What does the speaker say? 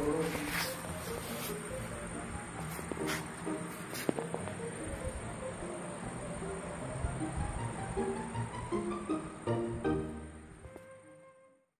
Lord.